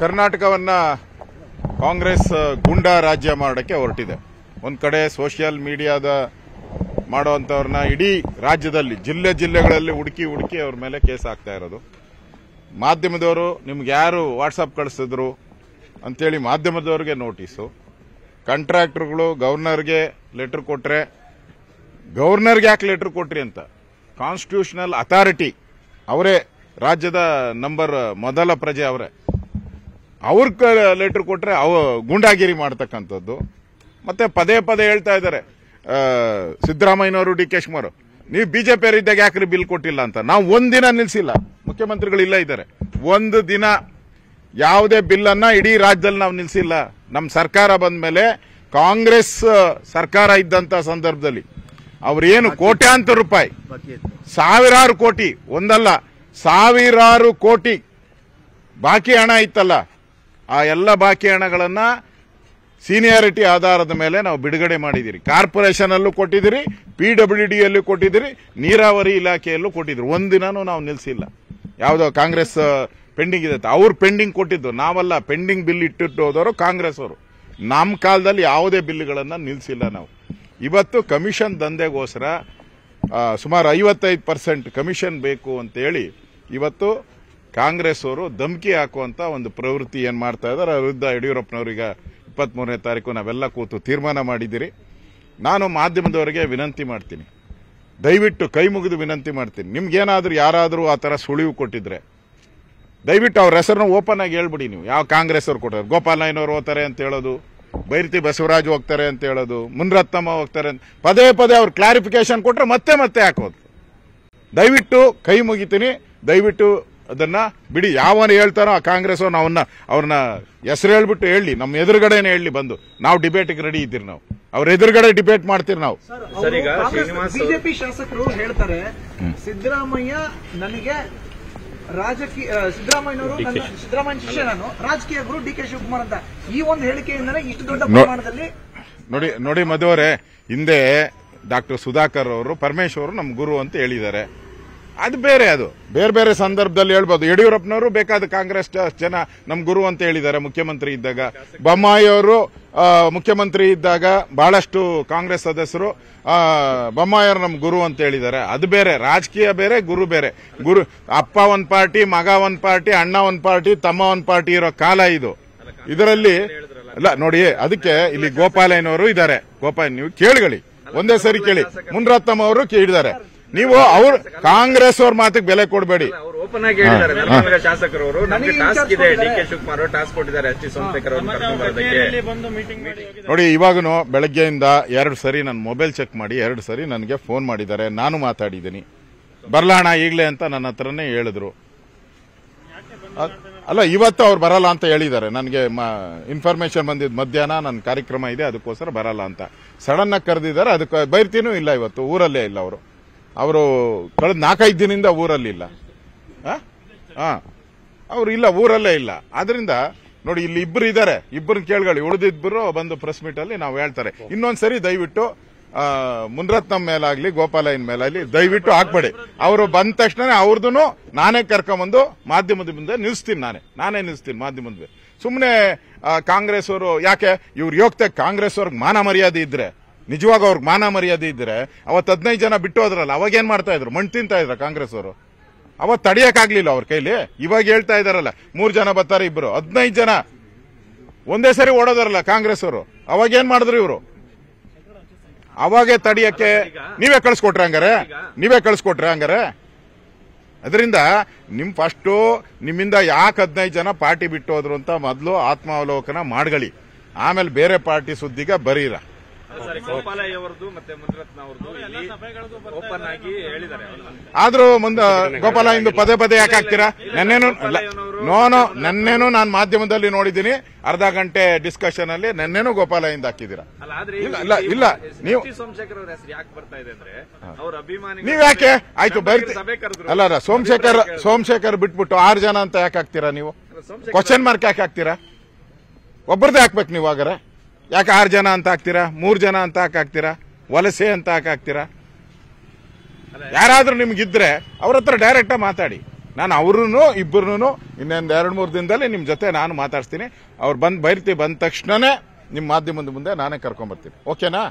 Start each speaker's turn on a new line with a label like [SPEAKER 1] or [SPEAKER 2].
[SPEAKER 1] ಕರ್ನಾಟಕವನ್ನ ಕಾಂಗ್ರೆಸ್ ಗುಂಡಾ ರಾಜ್ಯ ಮಾಡೋಕ್ಕೆ ಹೊರಟಿದೆ. ಒಂದು ಕಡೆ ಸೋಷಿಯಲ್ ಮೀಡಿಯಾದ ಮಾಡೋವಂಥವ್ರನ್ನ ಇಡೀ ರಾಜ್ಯದಲ್ಲಿ, ಜಿಲ್ಲೆ ಜಿಲ್ಲೆಗಳಲ್ಲಿ ಹುಡುಕಿ ಹುಡುಕಿ ಅವ್ರ ಮೇಲೆ ಕೇಸ್ ಆಗ್ತಾ ಇರೋದು. ಮಾಧ್ಯಮದವರು ನಿಮ್ಗೆ ಯಾರು ವಾಟ್ಸಪ್ ಕಳಿಸಿದ್ರು ಅಂತೇಳಿ ಮಾಧ್ಯಮದವ್ರಿಗೆ ನೋಟಿಸು. ಕಾಂಟ್ರಾಕ್ಟರ್ಗಳು, ಗವರ್ನರ್ಗೆ ಲೆಟರ್ ಕೊಟ್ರೆ, ಗವರ್ನರ್ಗೆ ಯಾಕೆ ಲೆಟರ್ ಕೊಟ್ರಿ ಅಂತ? ಕಾನ್ಸ್ಟಿಟ್ಯೂಷನಲ್ ಅಥಾರಿಟಿ ಅವರೇ ರಾಜ್ಯದ ನಂಬರ್ ಮೊದಲ ಪ್ರಜೆ ಅವರೇ. ಅವ್ರ ಲೆಟರ್ ಕೊಟ್ರೆ ಅವ ಗೂಂಡಾಗಿರಿ ಮಾಡ್ತಕ್ಕಂಥದ್ದು. ಮತ್ತೆ ಪದೇ ಪದೇ ಹೇಳ್ತಾ ಇದ್ದಾರೆ. ಸಿದ್ದರಾಮಯ್ಯನವರು ಡಿ ಕೆ ಶಿವಕುಮಾರ್ ನೀವು ಬಿಜೆಪಿ ಇದ್ದಾಗ ಯಾಕ್ರಿ ಬಿಲ್ ಕೊಟ್ಟಿಲ್ಲ ಅಂತ? ನಾವು ಒಂದಿನ ನಿಲ್ಸಿಲ್ಲ. ಮುಖ್ಯಮಂತ್ರಿಗಳು ಇಲ್ಲ ಇದ್ದಾರೆ. ಒಂದು ದಿನ ಯಾವುದೇ ಬಿಲ್ ಅನ್ನ ಇಡೀ ರಾಜ್ಯದಲ್ಲಿ ನಾವು ನಿಲ್ಸಿಲ್ಲ. ನಮ್ಮ ಸರ್ಕಾರ ಬಂದ ಮೇಲೆ ಕಾಂಗ್ರೆಸ್ ಸರ್ಕಾರ ಇದ್ದಂತ ಸಂದರ್ಭದಲ್ಲಿ ಅವ್ರೇನು ಕೋಟ್ಯಾಂತರ ರೂಪಾಯಿ ಸಾವಿರಾರು ಕೋಟಿ ಒಂದಲ್ಲ ಸಾವಿರಾರು ಕೋಟಿ ಬಾಕಿ ಹಣ ಇತ್ತಲ್ಲ ಆ ಎಲ್ಲ ಬಾಕಿ ಹಣಗಳನ್ನು ಸೀನಿಯಾರಿಟಿ ಆಧಾರದ ಮೇಲೆ ನಾವು ಬಿಡುಗಡೆ ಮಾಡಿದ್ದೀರಿ. ಕಾರ್ಪೊರೇಷನಲ್ಲೂ ಕೊಟ್ಟಿದ್ದೀರಿ, ಪಿ ಡಬ್ಲ್ಯೂ ಡಿ ಯಲ್ಲೂ ಕೊಟ್ಟಿದ್ದೀರಿ, ನೀರಾವರಿ ಇಲಾಖೆಯಲ್ಲೂ ಕೊಟ್ಟಿದ್ದೀರಿ. ಒಂದಿನೂ ನಾವು ನಿಲ್ಲಿಸಿಲ್ಲ ಯಾವುದೋ ಕಾಂಗ್ರೆಸ್ ಪೆಂಡಿಂಗ್ ಇದೆ ಅವ್ರು ಪೆಂಡಿಂಗ್ ಕೊಟ್ಟಿದ್ದು. ನಾವಲ್ಲ ಪೆಂಡಿಂಗ್ ಬಿಲ್ ಇಟ್ಟಿಟ್ಟು ಹೋದವರು ಕಾಂಗ್ರೆಸ್ ಅವರು. ನಮ್ಮ ಕಾಲದಲ್ಲಿ ಯಾವುದೇ ಬಿಲ್ಗಳನ್ನು ನಿಲ್ಲಿಸಿಲ್ಲ ನಾವು. ಇವತ್ತು ಕಮಿಷನ್ ದಂಧೆಗೋಸ್ಕರ ಸುಮಾರು ಐವತ್ತೈದು ಪರ್ಸೆಂಟ್ ಕಮಿಷನ್ ಬೇಕು ಅಂತೇಳಿ ಇವತ್ತು ಕಾಂಗ್ರೆಸ್ ಅವರು ಧಮಕಿ ಹಾಕುವಂತ ಒಂದು ಪ್ರವೃತ್ತಿ ಏನ್ ಮಾಡ್ತಾ ಇದ್ದಾರೆ? ವಿರುದ್ಧ ಯಡಿಯೂರಪ್ಪನವರೀಗ ಇಪ್ಪತ್ಮೂರನೇ ತಾರೀಕು ನಾವೆಲ್ಲ ಕೂತು ತೀರ್ಮಾನ ಮಾಡಿದ್ದೀರಿ. ನಾನು ಮಾಧ್ಯಮದವರಿಗೆ ವಿನಂತಿ ಮಾಡ್ತೀನಿ. ದಯವಿಟ್ಟು ಕೈ ಮುಗಿದು ವಿನಂತಿ ಮಾಡ್ತೀನಿ. ನಿಮ್ಗೇನಾದ್ರೂ ಯಾರಾದರೂ ಆ ಥರ ಸುಳಿವು ಕೊಟ್ಟಿದ್ರೆ, ದಯವಿಟ್ಟು ಅವ್ರ ಹೆಸರನ್ನ ಓಪನ್ ಆಗಿ ಹೇಳ್ಬಿಡಿ ನೀವು. ಯಾವ ಕಾಂಗ್ರೆಸ್ ಅವ್ರು ಕೊಟ್ಟಾರೆ ಗೋಪಾಲಯ್ಯನವ್ರು ಹೋಗ್ತಾರೆ ಅಂತ ಹೇಳೋದು, ಬೈರತಿ ಬಸವರಾಜ್ ಹೋಗ್ತಾರೆ ಅಂತ ಹೇಳೋದು, ಮುನ್ರತ್ನಮ್ಮ ಹೋಗ್ತಾರೆ ಅಂತ, ಪದೇ ಪದೇ ಅವ್ರು ಕ್ಲಾರಿಫಿಕೇಶನ್ ಕೊಟ್ಟರೆ ಮತ್ತೆ ಮತ್ತೆ ಹಾಕೋದು. ದಯವಿಟ್ಟು ಕೈ ಮುಗಿತೀನಿ. ದಯವಿಟ್ಟು ಅದನ್ನ ಬಿಡಿ ಯಾವನ ಹೇಳ್ತಾರೋ ಆ ಕಾಂಗ್ರೆಸ್ ನಾವನ್ನ ಅವನ್ನ ಅವ್ರನ್ನ ಹೆಸರು ಹೇಳ್ಬಿಟ್ಟು ಹೇಳಿ ನಮ್ಮ ಎದುರುಗಡೆನೆ ಹೇಳಿ ಬಂದು. ನಾವು ಡಿಬೇಟ್ಗೆ ರೆಡಿ ಇದ್ದೀರಿ ನಾವು. ಅವ್ರ ಎದುರುಗಡೆ ಡಿಬೇಟ್ ಮಾಡ್ತೀರಿ ನಾವು.
[SPEAKER 2] ಸರ್, ಈಗ
[SPEAKER 3] ಬಿಜೆಪಿ ಶಾಸಕರು ಹೇಳ್ತಾರೆ ಸಿದ್ದರಾಮಯ್ಯ ನನಗೆ ರಾಜಕೀಯ ಸಿದ್ದರಾಮಯ್ಯನವರು ನನ್ನ ಸಿದ್ದರಾಮಯ್ಯ ಶಿಷ್ಯ ನಾನು. ರಾಜಕೀಯ ಗುರು ಡಿ ಕೆ ಶಿವಕುಮಾರ್ ಅಂತ. ಈ ಒಂದು ಹೇಳಿಕೆಯಿಂದ ಇಷ್ಟು ದೊಡ್ಡ ಪ್ರಮಾಣದಲ್ಲಿ
[SPEAKER 1] ನೋಡಿ ನೋಡಿ ಮಧುವರೇ ಹಿಂದೆ ಡಾಕ್ಟರ್ ಸುಧಾಕರ್ ಅವರು ಪರಮೇಶ್ವರ್ ನಮ್ಮ ಗುರು ಅಂತ ಹೇಳಿದ್ದಾರೆ. ಅದು ಬೇರೆ ಅದು. ಬೇರೆ ಬೇರೆ ಸಂದರ್ಭದಲ್ಲಿ ಹೇಳ್ಬೋದು. ಯಡಿಯೂರಪ್ಪನವರು ಬೇಕಾದ ಕಾಂಗ್ರೆಸ್ ಜನ ನಮ್ಮ ಗುರು ಅಂತ ಹೇಳಿದ್ದಾರೆ ಮುಖ್ಯಮಂತ್ರಿ ಇದ್ದಾಗ. ಬೊಮ್ಮಾಯಿಯವರು ಮುಖ್ಯಮಂತ್ರಿ ಇದ್ದಾಗ ಬಹಳಷ್ಟು ಕಾಂಗ್ರೆಸ್ ಸದಸ್ಯರು ಬೊಮ್ಮಾಯಿಯವರು ನಮ್ಮ ಗುರು ಅಂತ ಹೇಳಿದ್ದಾರೆ. ಅದು ಬೇರೆ. ರಾಜಕೀಯ ಬೇರೆ, ಗುರು ಬೇರೆ. ಗುರು, ಅಪ್ಪ ಒಂದು ಪಾರ್ಟಿ, ಮಗ ಒಂದು ಪಾರ್ಟಿ, ಅಣ್ಣ ಒಂದು ಪಾರ್ಟಿ, ತಮ್ಮ ಒಂದು ಪಾರ್ಟಿ ಇರೋ ಕಾಲ ಇದು. ಇದರಲ್ಲಿ, ಅಲ್ಲ, ನೋಡಿ, ಅದಕ್ಕೆ ಇಲ್ಲಿ ಗೋಪಾಲಯ್ಯನವರು ಇದ್ದಾರೆ. ಗೋಪಾಲಯ್ಯ, ನೀವು ಕೇಳಿಗಳಿ. ಒಂದೇ ಸರಿ ಕೇಳಿ. ಮುನ್ರತ್ನಮ್ಮ ಅವರು ಕೇಳಿದ್ದಾರೆ ನೀವು ಅವ್ರ ಕಾಂಗ್ರೆಸ್ ಅವ್ರ ಮಾತಿಗೆ ಬೆಲೆ ಕೊಡಬೇಡಿ.
[SPEAKER 2] ಅವರು ಓಪನ್ ಆಗಿ ಹೇಳಿದ್ದಾರೆ. ಶಾಸಕರು ಅವರು ನಮಗೆ
[SPEAKER 3] ನನಗೆ
[SPEAKER 2] ಟಾಸ್ಕ್ ಇದೆ. ಡಿ ಕೆ ಶಿವಕುಮಾರ್ ಟಾಸ್ಕ್ ಕೊಟ್ಟಿದ್ದಾರೆ. ಎಸ್ ಟಿ ಸೋಮಶೇಖರ್
[SPEAKER 1] ನೋಡಿ ಇವಾಗನು ಬೆಳಗ್ಗೆಯಿಂದ ಎರಡು ಸರಿ ನನ್ನ ಮೊಬೈಲ್ ಚೆಕ್ ಮಾಡಿ ಎರಡು ಸರಿ ನನಗೆ ಫೋನ್ ಮಾಡಿದ್ದಾರೆ. ನಾನು ಮಾತಾಡಿದ್ದೀನಿ. ಬರ್ಲಾಣ ಈಗಲೇ ಅಂತ ನನ್ನ ಹತ್ರನೇ ಹೇಳಿದ್ರು. ಅಲ್ಲ ಇವತ್ತು ಅವ್ರು ಬರಲ್ಲ ಅಂತ ಹೇಳಿದ್ದಾರೆ. ನನಗೆ ಇನ್ಫಾರ್ಮೇಶನ್ ಬಂದಿದ್ದು ಮಧ್ಯಾಹ್ನ ನನ್ನ ಕಾರ್ಯಕ್ರಮ ಇದೆ ಅದಕ್ಕೋಸ್ಕರ ಬರಲ್ಲ ಅಂತ. ಸಡನ್ನಾಗಿ ಆಗಿ ಕರೆದಿದ್ದಾರೆ ಅದಕ್ಕೆ ಬೈರ್ತೀನೂ ಇಲ್ಲ ಇವತ್ತು. ಊರಲ್ಲೇ ಇಲ್ಲ ಅವರು. ಅವರು ಕಳೆದ ನಾಲ್ಕೈದು ದಿನದಿಂದ ಊರಲ್ಲಿ ಇಲ್ಲ. ಹಾ? ಅವ್ರು ಇಲ್ಲ, ಊರಲ್ಲೇ ಇಲ್ಲ. ಆದ್ರಿಂದ ನೋಡಿ, ಇಲ್ಲಿ ಇಬ್ಬರು ಇದ್ದಾರೆ. ಇಬ್ಬರು ಕೇಳ್ಕೊಳ್ಳಿ. ಉಳಿದಿಬ್ಬರು ಬಂದು ಪ್ರೆಸ್ ಮೀಟ್ ಅಲ್ಲಿ ನಾವು ಹೇಳ್ತಾರೆ. ಇನ್ನೊಂದ್ಸರಿ ದಯವಿಟ್ಟು ಮುನ್ರತ್ನ ಮುನ್ರತ್ನಂ ಮೇಲಾಗ್ಲಿ, ಗೋಪಾಲಯ್ಯನ ಮೇಲಾಗ್ಲಿ, ದಯವಿಟ್ಟು ಹಾಕ್ಬೇಡಿ. ಅವರು ಬಂದ ತಕ್ಷಣ ಅವ್ರದ್ದು ನಾನೇ ಕರ್ಕೊಂಬಂದು ಮಾಧ್ಯಮದ ಮುಂದೆ ನಿಲ್ಲಿಸ್ತೀನಿ ನಾನೇ. ನಾನೇ ನಿಲ್ಲಿಸ್ತೀನಿ ಮಾಧ್ಯಮದ ಮುಂದೆ. ಸುಮ್ಮನೆ ಕಾಂಗ್ರೆಸ್ ಅವರು ಯಾಕೆ? ಇವ್ರು ಯೋಗ್ತೆ ಕಾಂಗ್ರೆಸ್ ಅವ್ರಿಗೆ ಮಾನ ಮರ್ಯಾದೆ ಇದ್ರೆ ನಿಜವಾಗ ಅವ್ರಿಗೆ ಮಾನ ಮರ್ಯಾದೆ ಇದ್ರೆ ಅವತ್ತು ಹದಿನೈದು ಜನ ಬಿಟ್ಟು ಹೋದ್ರಲ್ಲ, ಅವಾಗ ಏನ್ ಮಾಡ್ತಾ ಇದ್ರು? ಮಣ್ಣು ತಿಂತಾ ಇದ್ರ ಕಾಂಗ್ರೆಸ್ ಅವರು. ಅವತ್ತು ತಡಿಯಕಾಗ್ಲಿಲ್ಲ ಅವ್ರ ಕೈಲಿ. ಇವಾಗ ಹೇಳ್ತಾ ಇದಾರಲ್ಲ, ಮೂರ್ ಜನ ಬರ್ತಾರೆ ಇಬ್ರು. ಹದಿನೈದು ಜನ ಒಂದೇ ಸರಿ ಓಡೋದಾರಲ್ಲ ಕಾಂಗ್ರೆಸ್ ಅವರು. ಅವಾಗ ಏನ್ ಮಾಡಿದ್ರು ಇವರು? ಅವಾಗೆ ತಡಿಯಕ್ಕೆ ನೀವೇ ಕಳ್ಸಿಕೊಟ್ರೆ ಹಂಗಾರೆ? ನೀವೇ ಕಳ್ಸಿಕೊಟ್ರೆ ಹಂಗಾರೆ? ಅದರಿಂದ ನಿಮ್ ಫಸ್ಟು ನಿಮ್ಮಿಂದ ಯಾಕೆ ಹದಿನೈದು ಜನ ಪಾರ್ಟಿ ಬಿಟ್ಟು ಹೋದ್ರು ಅಂತ ಮೊದಲು ಆತ್ಮಾವಲೋಕನ ಮಾಡ್ಗಳಿ. ಆಮೇಲೆ ಬೇರೆ ಪಾರ್ಟಿ ಸುದ್ದಿಗ ಬರೀರ. ಆದ್ರೂ ಮುಂದೆ ಗೋಪಾಲ ಇಂದು ಪದೇ ಪದೇ ಯಾಕೆ ಹಾಕ್ತೀರಾ? ನೆನ್ನೆನು ನೋ ನೋ ನೆನ್ನೆನು ನಾನು ಮಾಧ್ಯಮದಲ್ಲಿ ನೋಡಿದ್ದೀನಿ. ಅರ್ಧ ಗಂಟೆ ಡಿಸ್ಕಷನ್ ಅಲ್ಲಿ ನನ್ನೇನು ಗೋಪಾಲ ಇಂದ ಹಾಕಿದ್ದೀರಾ
[SPEAKER 2] ಆದ್ರೆ
[SPEAKER 1] ಇಲ್ಲ, ಇಲ್ಲ, ಇಲ್ಲ. ನೀವು-
[SPEAKER 2] ಎಸ್ ಟಿ ಸೋಮಶೇಖರ್ ಅವರ ಹೆಸರು ಯಾಕೆ ಬರ್ತಾ ಇದೆ ಅಂದ್ರೆ ಅವ್ರ ಅಭಿಮಾನಿ
[SPEAKER 1] ನೀವ್ ಯಾಕೆ? ಆಯ್ತು ಬರ್ತಿ ಅಲ್ಲ ಅಲ್ಲ ಸೋಮಶೇಖರ್ ಸೋಮಶೇಖರ್ ಬಿಟ್ಬಿಟ್ಟು ಆರು ಜನ ಅಂತ ಯಾಕೆ ಹಾಕ್ತೀರಾ ನೀವು? ಕ್ವಶನ್ ಮಾರ್ಕ್ ಯಾಕೆ ಹಾಕ್ತೀರಾ? ಒಬ್ಬರದೇ ಹಾಕ್ಬೇಕು ನೀವು ಹಾಗಾರೆ ಯಾಕೆ ಆರು ಜನ ಅಂತ ಹಾಕ್ತೀರಾ? ಮೂರು ಜನ ಅಂತ ಹಾಕಾಕ್ತೀರಾ ವಲಸೆ ಅಂತ ಹಾಕಾಕ್ತೀರಾ ಯಾರಾದರೂ ನಿಮ್ಗಿದ್ರೆ ಅವ್ರ ಹತ್ರ ಡೈರೆಕ್ಟಾಗಿ ಮಾತಾಡಿ. ನಾನು ಅವ್ರೂ ಇಬ್ಬರೂ ಇನ್ನೊಂದು ಎರಡು ಮೂರು ದಿನದಲ್ಲಿ ನಿಮ್ಮ ಜೊತೆ ನಾನು ಮಾತಾಡ್ತೀನಿ ಅವ್ರು ಬಂದು ಬೈರ್ತಿ ಬಂದ ತಕ್ಷಣನೇ ನಿಮ್ಮ ಮಾಧ್ಯಮದ ಮುಂದೆ ನಾನೇ ಕರ್ಕೊಂಬರ್ತೀನಿ ಓಕೆನಾ